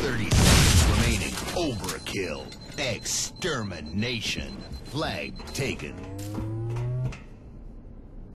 Thirty seconds remaining. Overkill. Extermination. Flag taken.